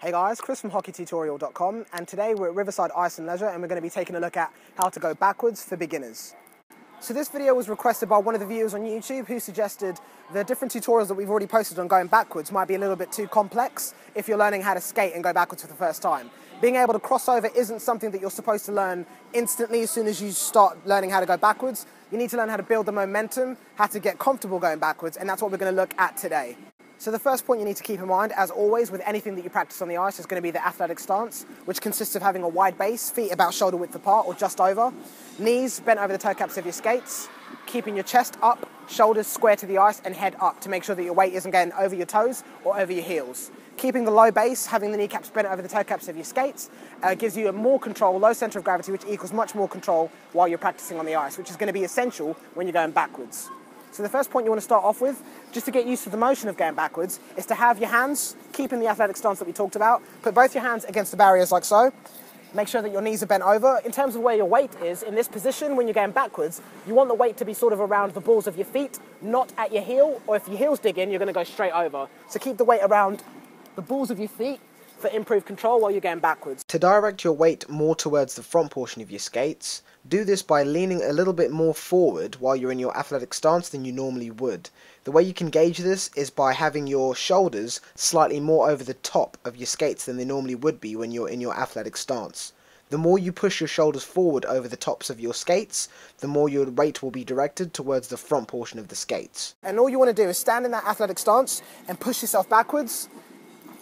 Hey guys, Chris from hockeytutorial.com and today we're at Riverside Ice and Leisure and we're going to be taking a look at how to go backwards for beginners. So this video was requested by one of the viewers on YouTube who suggested the different tutorials that we've already posted on going backwards might be a little bit too complex if you're learning how to skate and go backwards for the first time. Being able to cross over isn't something that you're supposed to learn instantly as soon as you start learning how to go backwards. You need to learn how to build the momentum, how to get comfortable going backwards, and that's what we're going to look at today. So the first point you need to keep in mind, as always, with anything that you practice on the ice is going to be the athletic stance, which consists of having a wide base, feet about shoulder width apart or just over, knees bent over the toe caps of your skates, keeping your chest up, shoulders square to the ice, and head up to make sure that your weight isn't going over your toes or over your heels. Keeping the low base, having the kneecaps bent over the toe caps of your skates, uh, gives you a more control, low center of gravity, which equals much more control while you're practicing on the ice, which is going to be essential when you're going backwards. So the first point you want to start off with, just to get used to the motion of going backwards, is to have your hands, keeping the athletic stance that we talked about, put both your hands against the barriers like so. Make sure that your knees are bent over. In terms of where your weight is, in this position, when you're going backwards, you want the weight to be sort of around the balls of your feet, not at your heel, or if your heels dig in, you're going to go straight over. So keep the weight around the balls of your feet for improved control while you're going backwards. To direct your weight more towards the front portion of your skates, do this by leaning a little bit more forward while you're in your athletic stance than you normally would. The way you can gauge this is by having your shoulders slightly more over the top of your skates than they normally would be when you're in your athletic stance. The more you push your shoulders forward over the tops of your skates, the more your weight will be directed towards the front portion of the skates. And all you want to do is stand in that athletic stance and push yourself backwards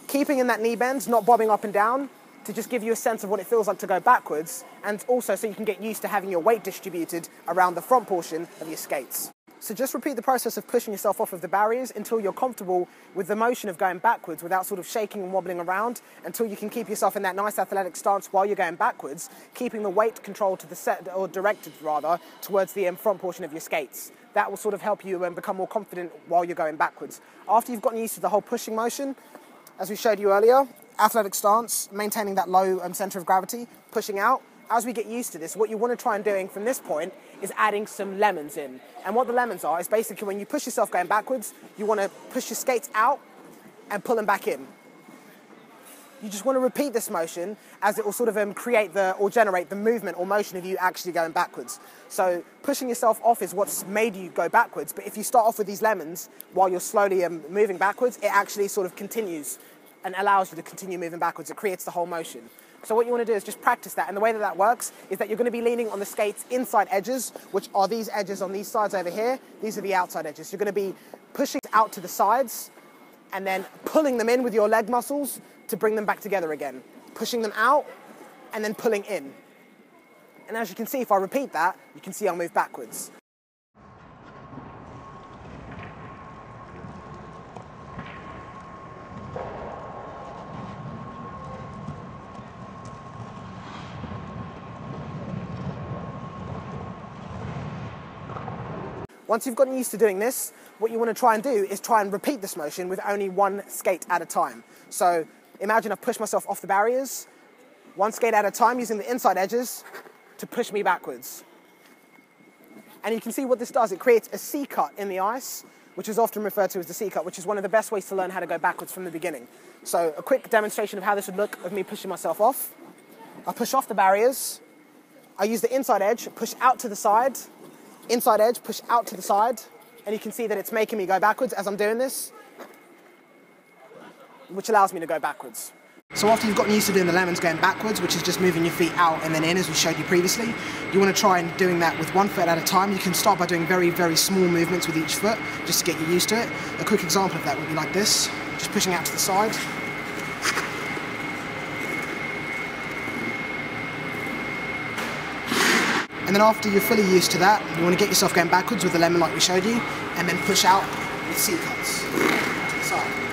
keeping in that knee bend, not bobbing up and down, to just give you a sense of what it feels like to go backwards, and also so you can get used to having your weight distributed around the front portion of your skates. So just repeat the process of pushing yourself off of the barriers until you're comfortable with the motion of going backwards without sort of shaking and wobbling around until you can keep yourself in that nice athletic stance while you're going backwards, keeping the weight controlled to the set or directed rather towards the um, front portion of your skates. That will sort of help you and become more confident while you're going backwards. After you've gotten used to the whole pushing motion, as we showed you earlier, athletic stance, maintaining that low um, center of gravity, pushing out. As we get used to this, what you want to try and doing from this point is adding some lemons in. And what the lemons are is basically when you push yourself going backwards, you want to push your skates out and pull them back in. You just want to repeat this motion as it will sort of um, create the or generate the movement or motion of you actually going backwards. So pushing yourself off is what's made you go backwards. But if you start off with these lemons while you're slowly um, moving backwards, it actually sort of continues and allows you to continue moving backwards. It creates the whole motion. So what you want to do is just practice that. And the way that that works is that you're going to be leaning on the skates inside edges, which are these edges on these sides over here. These are the outside edges. You're going to be pushing out to the sides and then pulling them in with your leg muscles to bring them back together again. Pushing them out and then pulling in. And as you can see, if I repeat that, you can see I'll move backwards. Once you've gotten used to doing this, what you want to try and do is try and repeat this motion with only one skate at a time. So imagine I've pushed myself off the barriers, one skate at a time using the inside edges to push me backwards. And you can see what this does. It creates a C cut in the ice, which is often referred to as the C cut, which is one of the best ways to learn how to go backwards from the beginning. So a quick demonstration of how this would look of me pushing myself off. I push off the barriers. I use the inside edge, push out to the side, inside edge, push out to the side, and you can see that it's making me go backwards as I'm doing this, which allows me to go backwards. So after you've gotten used to doing the lemons going backwards, which is just moving your feet out and then in as we showed you previously, you want to try and doing that with one foot at a time. You can start by doing very, very small movements with each foot, just to get you used to it. A quick example of that would be like this, just pushing out to the side, And then after you're fully used to that, you want to get yourself going backwards with the lemon like we showed you, and then push out with C cuts to the side.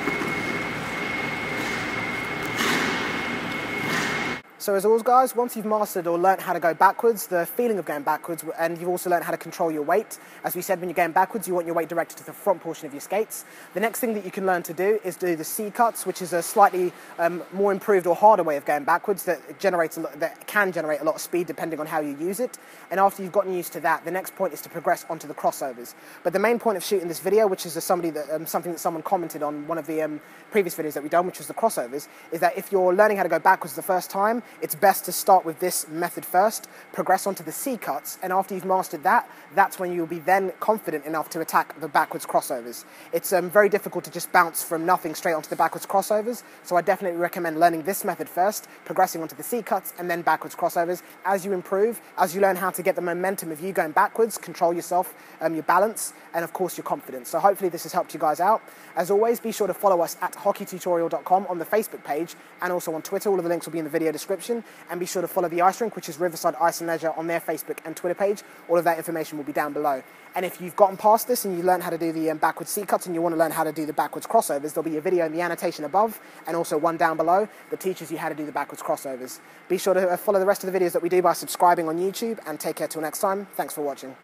So as always guys, once you've mastered or learnt how to go backwards, the feeling of going backwards, and you've also learnt how to control your weight, as we said when you're going backwards, you want your weight directed to the front portion of your skates. The next thing that you can learn to do is do the C cuts, which is a slightly um, more improved or harder way of going backwards that generates lot, that can generate a lot of speed depending on how you use it. And after you've gotten used to that, the next point is to progress onto the crossovers. But the main point of shooting this video, which is somebody that um, something that someone commented on one of the um, previous videos that we've done, which was the crossovers, is that if you're learning how to go backwards the first time, it's best to start with this method first, progress onto the C cuts, and after you've mastered that, that's when you'll be then confident enough to attack the backwards crossovers. It's um, very difficult to just bounce from nothing straight onto the backwards crossovers, so I definitely recommend learning this method first, progressing onto the C cuts, and then backwards crossovers. As you improve, as you learn how to get the momentum of you going backwards, control yourself, um, your balance, and of course your confidence. So hopefully this has helped you guys out. As always, be sure to follow us at hockeytutorial.com on the Facebook page and also on Twitter. All of the links will be in the video description. And be sure to follow the ice rink, which is Riverside Ice and Leisure, on their Facebook and Twitter page. All of that information will be down below. And if you've gotten past this and you learned how to do the um, backwards C cuts and you want to learn how to do the backwards crossovers, there'll be a video in the annotation above and also one down below that teaches you how to do the backwards crossovers. Be sure to uh, follow the rest of the videos that we do by subscribing on YouTube and take care till next time. Thanks for watching.